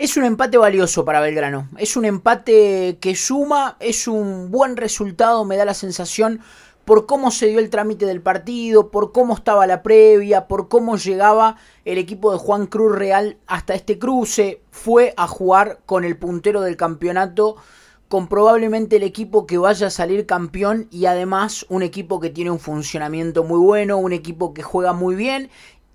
Es un empate valioso para Belgrano. Es un empate que suma, es un buen resultado, me da la sensación, por cómo se dio el trámite del partido, por cómo estaba la previa, por cómo llegaba el equipo de Juan Cruz Real hasta este cruce. Fue a jugar con el puntero del campeonato, con probablemente el equipo que vaya a salir campeón y además un equipo que tiene un funcionamiento muy bueno, un equipo que juega muy bien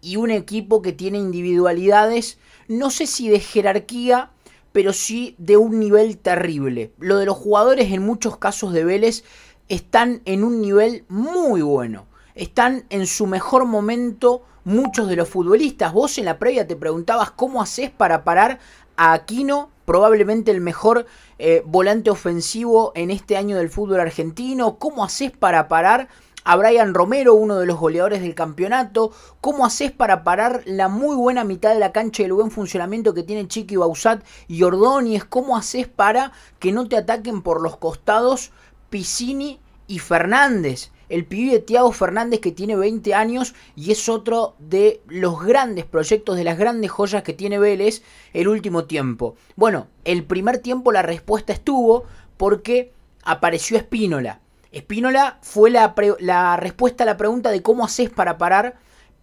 y un equipo que tiene individualidades no sé si de jerarquía, pero sí de un nivel terrible. Lo de los jugadores en muchos casos de Vélez están en un nivel muy bueno. Están en su mejor momento muchos de los futbolistas. Vos en la previa te preguntabas cómo haces para parar a Aquino, probablemente el mejor eh, volante ofensivo en este año del fútbol argentino. ¿Cómo haces para parar a Brian Romero, uno de los goleadores del campeonato. ¿Cómo haces para parar la muy buena mitad de la cancha y el buen funcionamiento que tienen Chiqui Bausat y Ordóñez? ¿Cómo haces para que no te ataquen por los costados Piscini y Fernández? El pibe Tiago Fernández que tiene 20 años y es otro de los grandes proyectos, de las grandes joyas que tiene Vélez el último tiempo. Bueno, el primer tiempo la respuesta estuvo porque apareció Espínola. Espínola fue la, respuesta a la pregunta de cómo haces para parar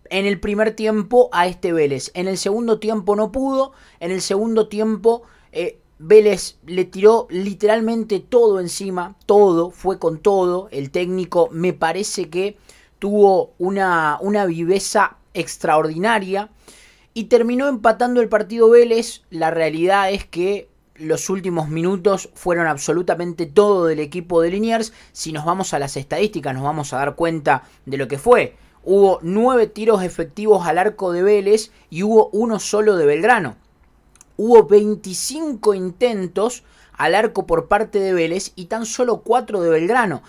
en el primer tiempo a este Vélez. En el segundo tiempo no pudo, en el segundo tiempo eh, Vélez le tiró literalmente todo encima, todo, fue con todo. El técnico me parece que tuvo una, una viveza extraordinaria y terminó empatando el partido Vélez. La realidad es que los últimos minutos fueron absolutamente todo del equipo de Liniers. Si nos vamos a las estadísticas, nos vamos a dar cuenta de lo que fue. Hubo nueve tiros efectivos al arco de Vélez y hubo uno solo de Belgrano. Hubo 25 intentos al arco por parte de Vélez y tan solo cuatro de Belgrano.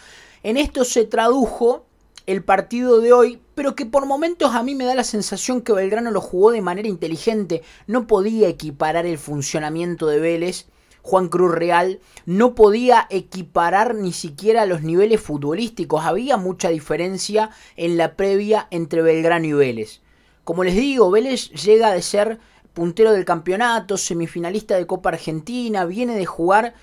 En esto se tradujo el partido de hoy, pero que por momentos a mí me da la sensación que Belgrano lo jugó de manera inteligente, no podía equiparar el funcionamiento de Vélez. Juan Cruz Real no podía equiparar ni siquiera los niveles futbolísticos. Había mucha diferencia en la previa entre Belgrano y Vélez. Como les digo, Vélez llega de ser puntero del campeonato, semifinalista de Copa Argentina, viene de jugar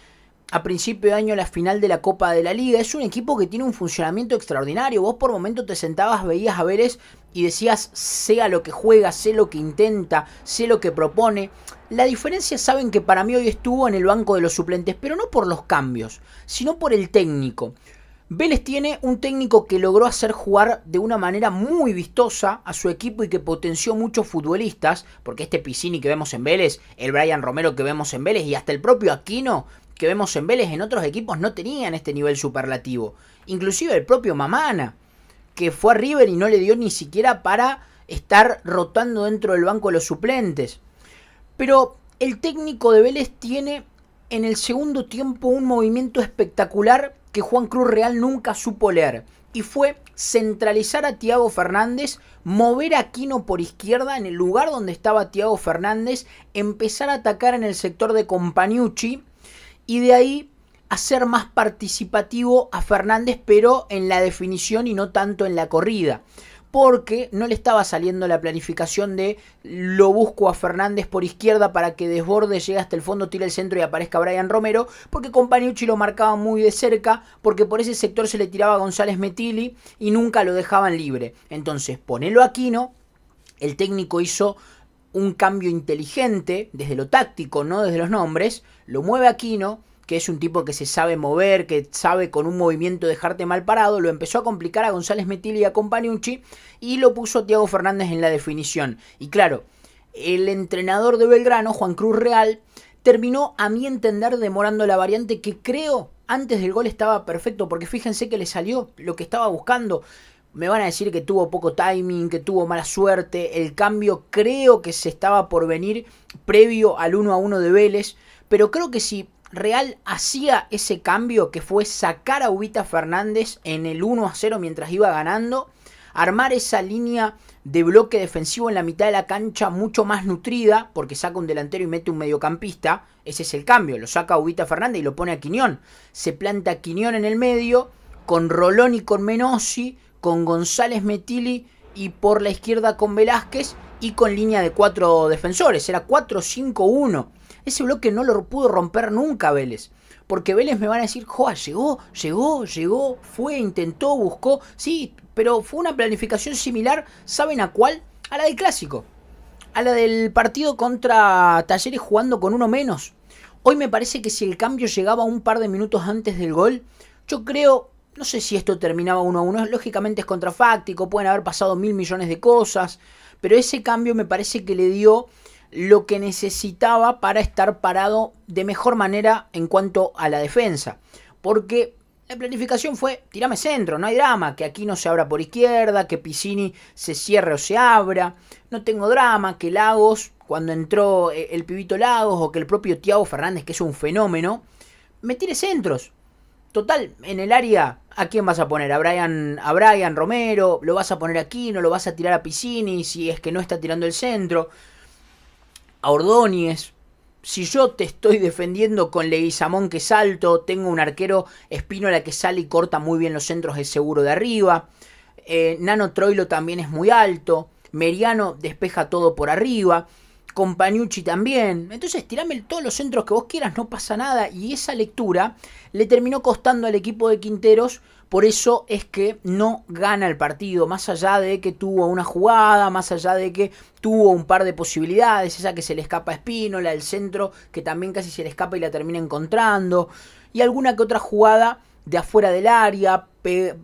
a principio de año la final de la Copa de la Liga. Es un equipo que tiene un funcionamiento extraordinario. Vos por momento te sentabas, veías a Vélez y decías, sea lo que juega, sé lo que intenta, sé lo que propone. La diferencia saben que para mí hoy estuvo en el banco de los suplentes, pero no por los cambios, sino por el técnico. Vélez tiene un técnico que logró hacer jugar de una manera muy vistosa a su equipo y que potenció muchos futbolistas, porque este Piscini que vemos en Vélez, el Brian Romero que vemos en Vélez y hasta el propio Aquino que vemos en Vélez en otros equipos no tenían este nivel superlativo. Inclusive el propio Mamana, que fue a River y no le dio ni siquiera para estar rotando dentro del banco de los suplentes. Pero el técnico de Vélez tiene en el segundo tiempo un movimiento espectacular que Juan Cruz Real nunca supo leer. Y fue centralizar a Tiago Fernández, mover a Aquino por izquierda en el lugar donde estaba Tiago Fernández, empezar a atacar en el sector de Companiucci y de ahí hacer más participativo a Fernández, pero en la definición y no tanto en la corrida. Porque no le estaba saliendo la planificación de lo busco a Fernández por izquierda para que desborde, llegue hasta el fondo, tire el centro y aparezca Brian Romero. Porque Companiucci lo marcaba muy de cerca, porque por ese sector se le tiraba a González Metili y nunca lo dejaban libre. Entonces, ponelo a Aquino. El técnico hizo un cambio inteligente desde lo táctico, no desde los nombres, lo mueve Aquino, que es un tipo que se sabe mover, que sabe con un movimiento dejarte mal parado, lo empezó a complicar a González Metilli y a Companiucci y lo puso Tiago Fernández en la definición. Y claro, el entrenador de Belgrano, Juan Cruz Real, terminó a mi entender demorando la variante que creo antes del gol estaba perfecto, porque fíjense que le salió lo que estaba buscando. Me van a decir que tuvo poco timing, que tuvo mala suerte. El cambio creo que se estaba por venir previo al 1 a 1 de Vélez. Pero creo que si Real hacía ese cambio que fue sacar a Ubita Fernández en el 1 a 0 mientras iba ganando, armar esa línea de bloque defensivo en la mitad de la cancha mucho más nutrida, porque saca un delantero y mete un mediocampista, ese es el cambio, lo saca a Ubita Fernández y lo pone a Quiñón. Se planta Quiñón en el medio, con Rolón y con Menossi, con González Metili y por la izquierda con Velázquez y con línea de cuatro defensores. Era 4-5-1. Ese bloque no lo pudo romper nunca Vélez. Porque Vélez me van a decir, joa, llegó, llegó, llegó, fue, intentó, buscó. Sí, pero fue una planificación similar, ¿saben a cuál? A la del clásico. A la del partido contra Talleres jugando con uno menos. Hoy me parece que si el cambio llegaba un par de minutos antes del gol, yo creo, no sé si esto terminaba 1 a 1, lógicamente es contrafáctico, pueden haber pasado mil millones de cosas, pero ese cambio me parece que le dio lo que necesitaba para estar parado de mejor manera en cuanto a la defensa. Porque la planificación fue, tirame centro, no hay drama, que aquí no se abra por izquierda, que Piscini se cierre o se abra, no tengo drama, que Lagos, cuando entró eh, el pibito Lagos o que el propio Tiago Fernández, que es un fenómeno, me tire centros. Total, en el área, ¿a quién vas a poner? ¿A Brian, a Brian Romero? ¿Lo vas a poner aquí? ¿No lo vas a tirar a Piscini si es que no está tirando el centro? A Ordóñez. Si yo te estoy defendiendo con Leguizamón que salto, tengo un arquero Espínola que sale y corta muy bien los centros de seguro de arriba. Eh, Nano Troilo también es muy alto. Meriano despeja todo por arriba. Compañucci también. Entonces, tirame todos los centros que vos quieras, no pasa nada. Y esa lectura le terminó costando al equipo de Quinteros. Por eso es que no gana el partido. Más allá de que tuvo una jugada, más allá de que tuvo un par de posibilidades. Esa que se le escapa a Espínola, el centro que también casi se le escapa y la termina encontrando. Y alguna que otra jugada de afuera del área,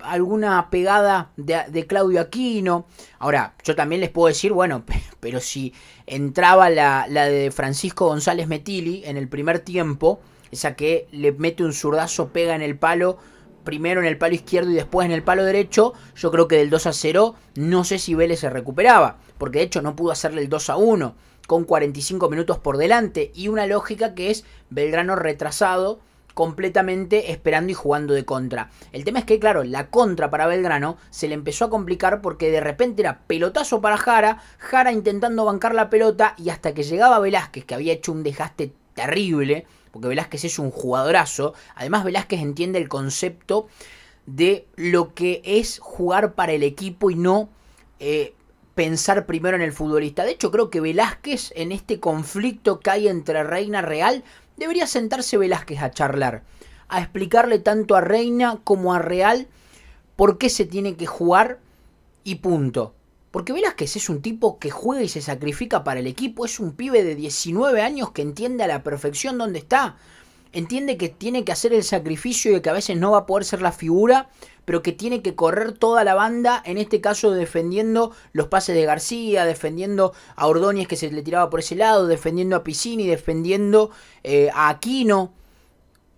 alguna pegada de, Claudio Aquino. Ahora, yo también les puedo decir, bueno, pero si entraba la, la, de Francisco González Metili en el primer tiempo, esa que le mete un zurdazo, pega en el palo, primero en el palo izquierdo y después en el palo derecho, yo creo que del 2 a 0 no sé si Vélez se recuperaba, porque de hecho no pudo hacerle el 2 a 1 con 45 minutos por delante y una lógica que es Belgrano retrasado completamente esperando y jugando de contra. El tema es que, claro, la contra para Belgrano se le empezó a complicar porque de repente era pelotazo para Jara, Jara intentando bancar la pelota y hasta que llegaba Velázquez, que había hecho un desgaste terrible, porque Velázquez es un jugadorazo, además Velázquez entiende el concepto de lo que es jugar para el equipo y no eh, pensar primero en el futbolista. De hecho, creo que Velázquez en este conflicto que hay entre Reina Real Debería sentarse Velázquez a charlar, a explicarle tanto a Reina como a Real por qué se tiene que jugar y punto. Porque Velázquez es un tipo que juega y se sacrifica para el equipo, es un pibe de 19 años que entiende a la perfección dónde está entiende que tiene que hacer el sacrificio y que a veces no va a poder ser la figura, pero que tiene que correr toda la banda, en este caso defendiendo los pases de García, defendiendo a Ordóñez que se le tiraba por ese lado, defendiendo a Piscini, defendiendo eh, a Aquino.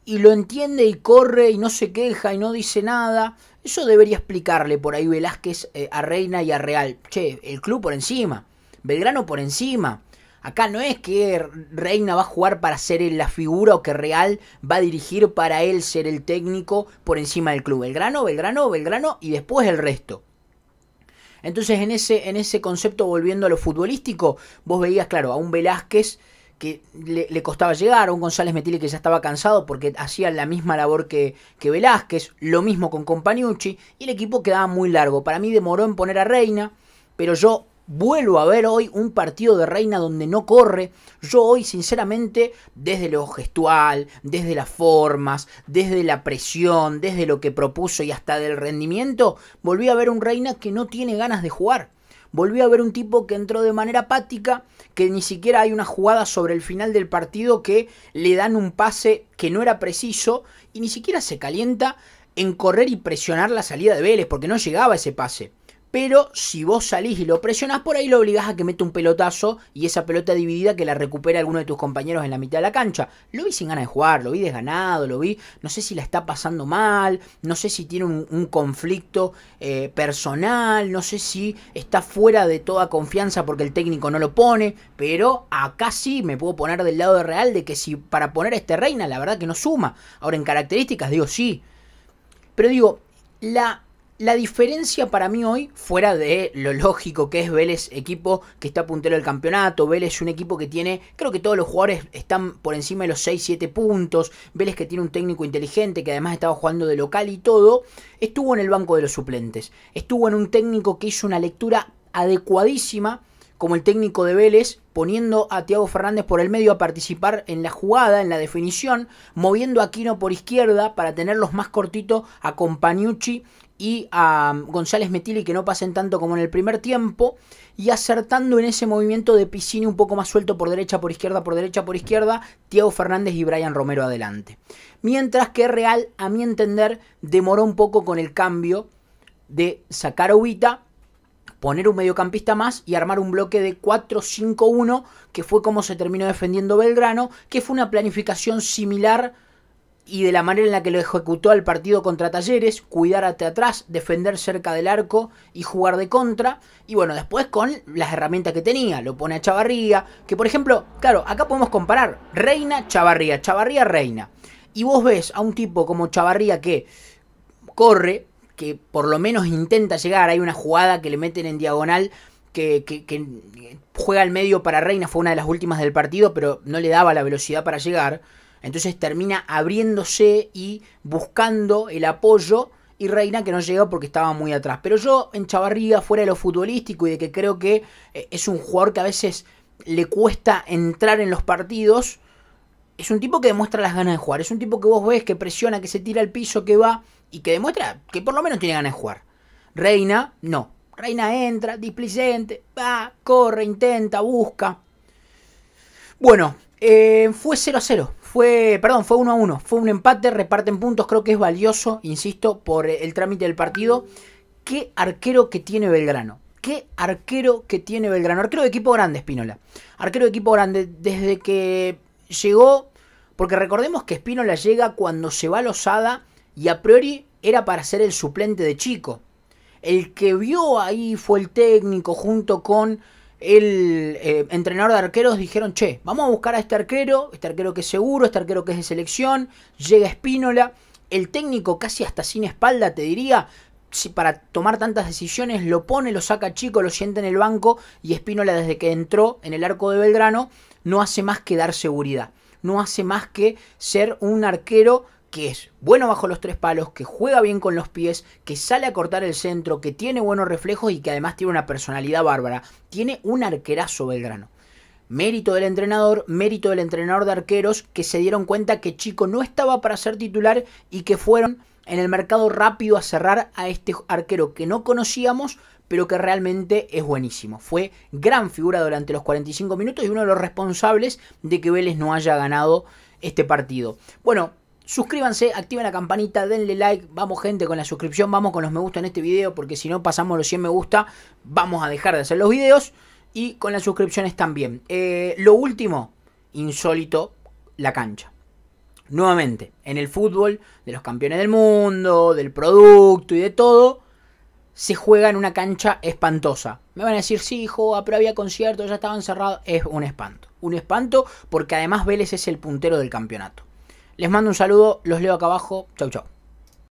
Y lo entiende y corre y no se queja y no dice nada. Eso debería explicarle por ahí Velázquez eh, a Reina y a Real. Che, el club por encima. Belgrano por encima. Acá no es que Reina va a jugar para ser la figura o que Real va a dirigir para él ser el técnico por encima del club. Belgrano, Belgrano, Belgrano y después el resto. Entonces en ese, en ese concepto, volviendo a lo futbolístico, vos veías, claro, a un Velázquez que le, costaba llegar, a un González Metile que ya estaba cansado porque hacía la misma labor que, que Velázquez, lo mismo con Companiucci, y el equipo quedaba muy largo. Para mí demoró en poner a Reina, pero yo vuelvo a ver hoy un partido de Reina donde no corre. Yo hoy, sinceramente, desde lo gestual, desde las formas, desde la presión, desde lo que propuso y hasta del rendimiento, volví a ver un Reina que no tiene ganas de jugar. Volví a ver un tipo que entró de manera apática, que ni siquiera hay una jugada sobre el final del partido que le dan un pase que no era preciso y ni siquiera se calienta en correr y presionar la salida de Vélez porque no llegaba ese pase. Pero si vos salís y lo presionás por ahí, lo obligás a que mete un pelotazo y esa pelota dividida que la recupere alguno de tus compañeros en la mitad de la cancha. Lo vi sin ganas de jugar, lo vi desganado, lo vi, no sé si la está pasando mal, no sé si tiene un, conflicto eh, personal, no sé si está fuera de toda confianza porque el técnico no lo pone, pero acá sí me puedo poner del lado de Real de que si para poner a este Reina, la verdad que no suma. Ahora en características digo sí. Pero digo, la la diferencia para mí hoy, fuera de lo lógico que es Vélez, equipo que está puntero del campeonato, Vélez es un equipo que tiene, creo que todos los jugadores están por encima de los 6-7 puntos, Vélez que tiene un técnico inteligente que además estaba jugando de local y todo, estuvo en el banco de los suplentes, estuvo en un técnico que hizo una lectura adecuadísima como el técnico de Vélez, poniendo a Tiago Fernández por el medio a participar en la jugada, en la definición, moviendo a Aquino por izquierda para tenerlos más cortitos a Compagnucci y a González Metili que no pasen tanto como en el primer tiempo y acertando en ese movimiento de Piscini un poco más suelto por derecha, por izquierda, por derecha, por izquierda, Tiago Fernández y Brian Romero adelante. Mientras que Real, a mi entender, demoró un poco con el cambio de sacar a Ubita, poner un mediocampista más y armar un bloque de 4-5-1, que fue como se terminó defendiendo Belgrano, que fue una planificación similar y de la manera en la que lo ejecutó al partido contra Talleres, cuidar hacia atrás, defender cerca del arco y jugar de contra. Y bueno, después con las herramientas que tenía, lo pone a Chavarría, que por ejemplo, claro, acá podemos comparar Reina, Chavarría, Chavarría, Reina. Y vos ves a un tipo como Chavarría que corre, que por lo menos intenta llegar, hay una jugada que le meten en diagonal. Que, que juega al medio para Reina, fue una de las últimas del partido, pero no le daba la velocidad para llegar. Entonces termina abriéndose y buscando el apoyo y Reina que no llega porque estaba muy atrás. Pero yo en Chavarría, fuera de lo futbolístico y de que creo que eh, es un jugador que a veces le cuesta entrar en los partidos, es un tipo que demuestra las ganas de jugar. Es un tipo que vos ves que presiona, que se tira al piso, que va y que demuestra que por lo menos tiene ganas de jugar. Reina, no. Reina entra, displicente, va, corre, intenta, busca. Bueno, eh, fue 0 a 0. Fue, perdón, fue 1 a 1. Fue un empate, reparten puntos, creo que es valioso, insisto, por el trámite del partido. Qué arquero que tiene Belgrano. Qué arquero que tiene Belgrano. Arquero de equipo grande, Espínola. Arquero de equipo grande desde que llegó, porque recordemos que Espínola llega cuando se va a Losada y a priori era para ser el suplente de Chico. El que vio ahí fue el técnico junto con el eh, entrenador de arqueros dijeron, che, vamos a buscar a este arquero, este arquero que es seguro, este arquero que es de selección, llega Espínola, el técnico casi hasta sin espalda, te diría, si para tomar tantas decisiones lo pone, lo saca chico, lo siente en el banco y Espínola desde que entró en el arco de Belgrano no hace más que dar seguridad, no hace más que ser un arquero que es bueno bajo los tres palos, que juega bien con los pies, que sale a cortar el centro, que tiene buenos reflejos y que además tiene una personalidad bárbara. Tiene un arquerazo Belgrano. Mérito del entrenador, mérito del entrenador de arqueros que se dieron cuenta que Chico no estaba para ser titular y que fueron en el mercado rápido a cerrar a este arquero que no conocíamos, pero que realmente es buenísimo. Fue gran figura durante los 45 minutos y uno de los responsables de que Vélez no haya ganado este partido. Bueno, Suscríbanse, activen la campanita, denle like. Vamos gente con la suscripción, vamos con los me gusta en este video, porque si no pasamos los 100 me gusta, vamos a dejar de hacer los videos. Y con las suscripciones también. Eh, lo último, insólito, la cancha. Nuevamente, en el fútbol, de los campeones del mundo, del producto y de todo, se juega en una cancha espantosa. Me van a decir, sí, hijo, pero había conciertos, ya estaban cerrados. Es un espanto. Un espanto porque además Vélez es el puntero del campeonato. Les mando un saludo, los leo acá abajo. Chau, chau.